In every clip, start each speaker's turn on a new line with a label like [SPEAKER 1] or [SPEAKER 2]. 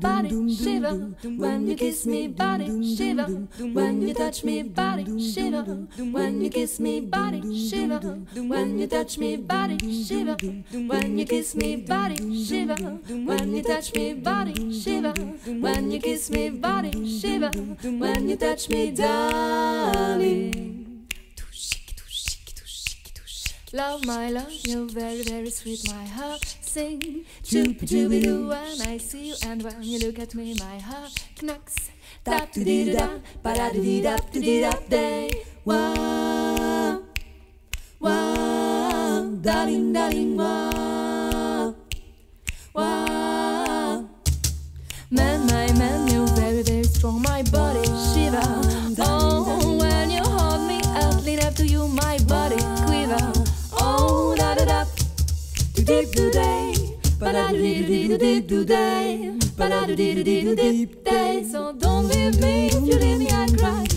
[SPEAKER 1] shiver. When you kiss me, body shiver. When you touch me, body shiver. When you kiss me, body shiver. When you touch me, body shiver. When you kiss me, body shiver. When you touch me, body shiver. When you kiss me, body shiver. When you touch me, darling. Love my love, you're very, very sweet, my heart sing Choopy dooby doo when I see you and when you look at me, my heart knocks Tap to dee da, ba da dee da to dee da day. Wow, wow, darling, darling, wow, wow. Man, my man, you're very, very strong, my body shiver. Do dee do day, ba da do dee do dee do day, ba da do dee do dee do dee day. So don't leave me, if you leave me, I cry.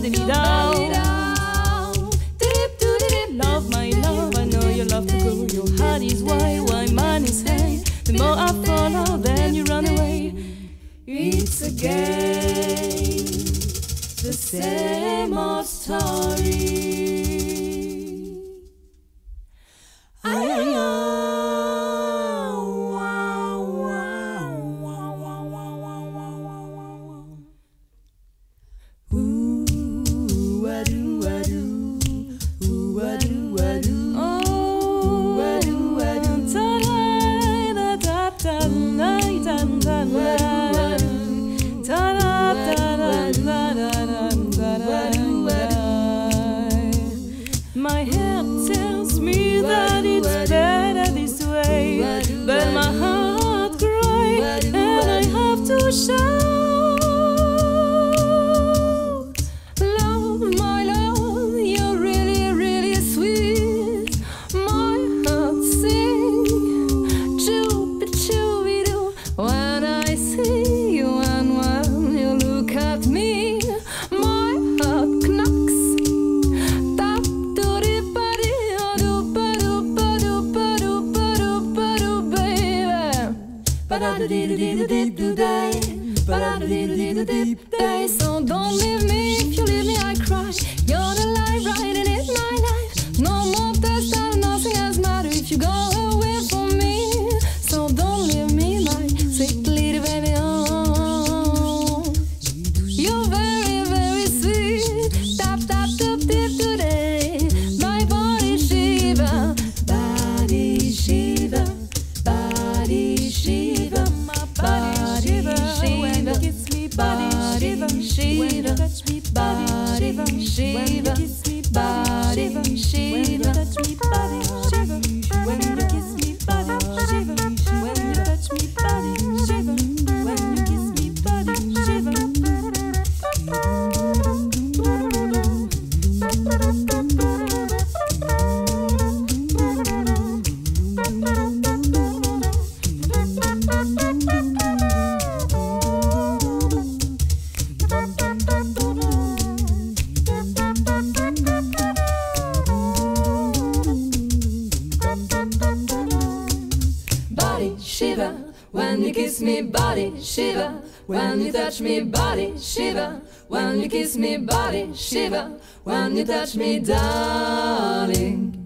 [SPEAKER 1] Down. Love, my love, I know you love to go. Your heart is why, why mine is hey. The more I follow, then you run away. It's again the same old story. Ba da dee dee dee dee dee da dee dee dee Shiva, body Shiva, body Shiva, body Shiva. When you kiss me, body shiver. When you touch me, body shiver. When you kiss me, body shiver. When you touch me, darling.